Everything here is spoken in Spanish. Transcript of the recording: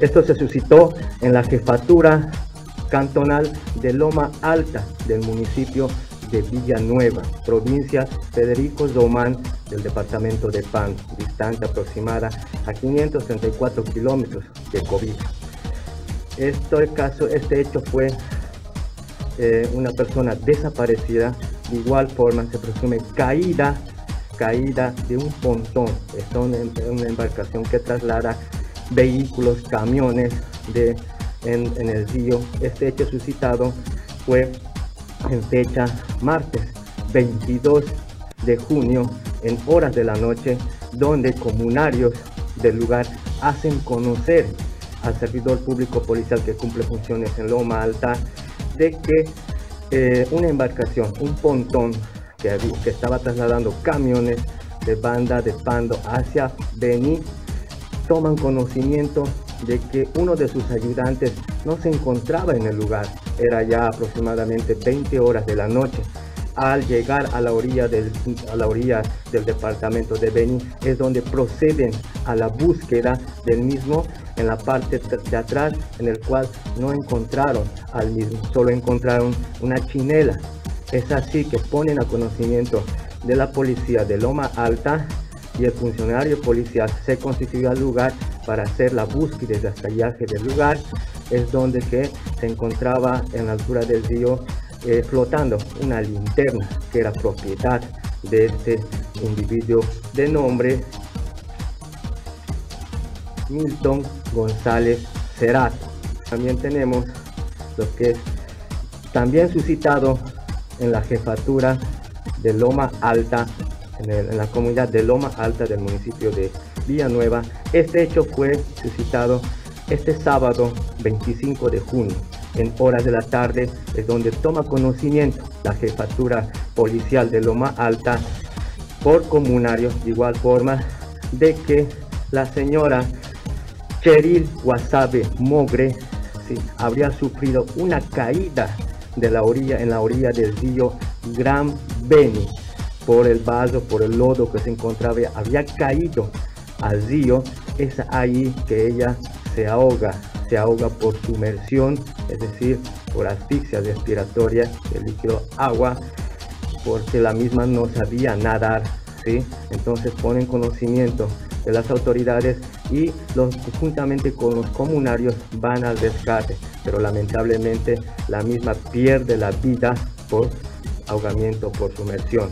Esto se suscitó en la jefatura cantonal de Loma Alta del municipio de Villanueva, provincia Federico Domán del departamento de Pan, distante aproximada a 534 kilómetros de Cobija. Este, caso, este hecho fue eh, una persona desaparecida, de igual forma se presume caída, caída de un pontón, es una embarcación que traslada vehículos, camiones de, en, el río. Este hecho suscitado fue en fecha martes 22 de junio en horas de la noche donde comunarios del lugar hacen conocer al servidor público policial que cumple funciones en Loma Alta de que eh, una embarcación, un pontón que, que estaba trasladando camiones de banda de Pando hacia Beni toman conocimiento de que uno de sus ayudantes no se encontraba en el lugar. Era ya aproximadamente 20 horas de la noche. Al llegar a la orilla del, a la orilla del departamento de Beni es donde proceden a la búsqueda del mismo en la parte de atrás en el cual no encontraron al mismo, solo encontraron una chinela. Es así que ponen a conocimiento de la policía de Loma Alta y el funcionario policial se constituyó al lugar para hacer la búsqueda y descallaje del lugar. Es donde que se encontraba en la altura del río eh, flotando una linterna que era propiedad de este individuo de nombre Milton González Cerato. También tenemos lo que es también suscitado en la jefatura de Loma Alta en, la comunidad de Loma Alta del municipio de Villanueva. Este hecho fue suscitado este sábado 25 de junio en horas de la tarde es donde toma conocimiento la jefatura policial de Loma Alta por comunarios de igual forma de que la señora Cheryl Wasabe Mogre habría sufrido una caída de la orilla en la orilla del río Gran Beni por el vaso, por el lodo que se encontraba, había caído al río, es ahí que ella se ahoga, se ahoga por sumersión, es decir, por asfixia respiratoria del líquido agua, porque la misma no sabía nadar, ¿sí? Entonces ponen conocimiento de las autoridades y los, juntamente con los comunarios van al rescate, pero lamentablemente la misma pierde la vida por ahogamiento por sumersión.